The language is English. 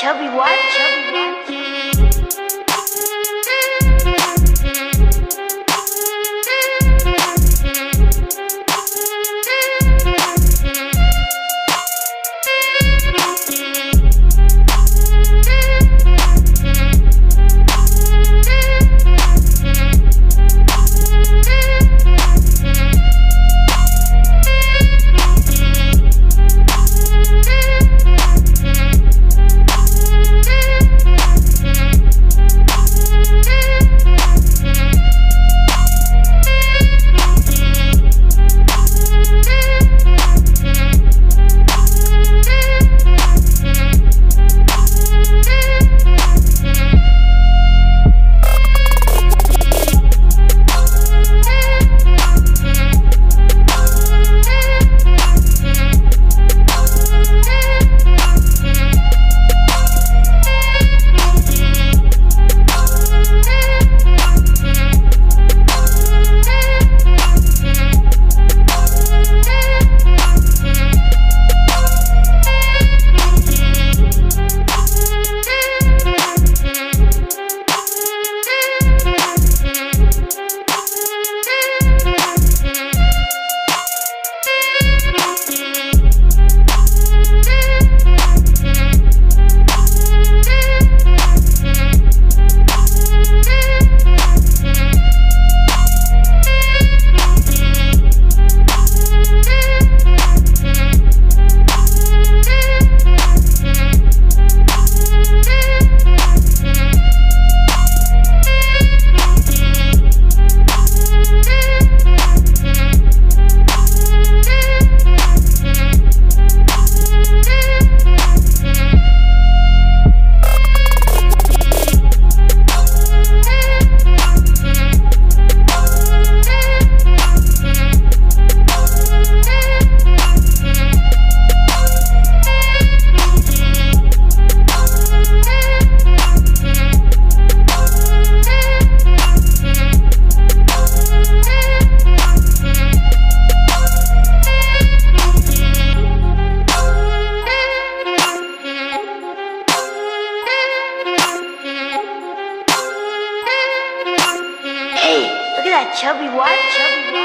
chubby white, chubby white. Chubby white, chubby white.